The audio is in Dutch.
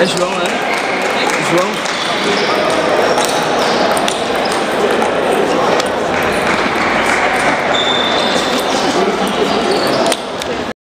É João, hè? João.